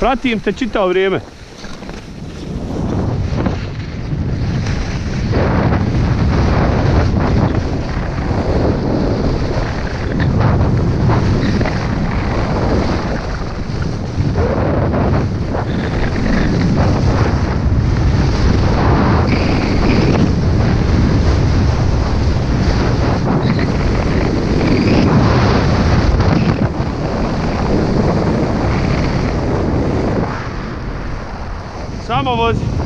Pratim te čitao vrijeme. haben wir was.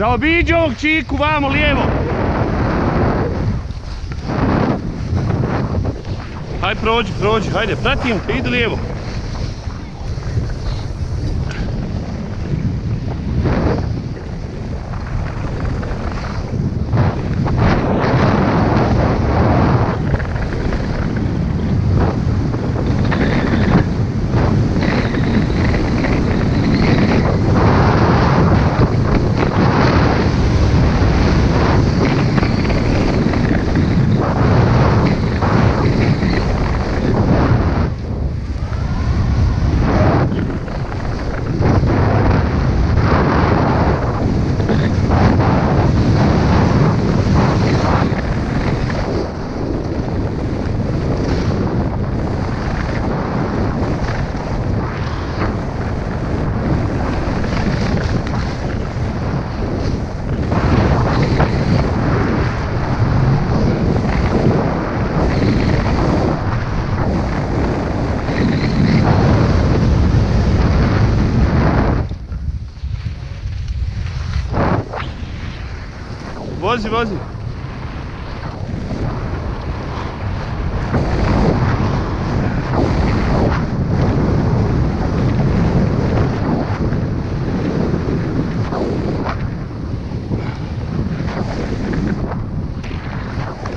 Zaobiđi ovog Čiku, vamo lijevo. Hajde prođi, prođi, hajde, pratim te, idi lijevo. Voze, voze.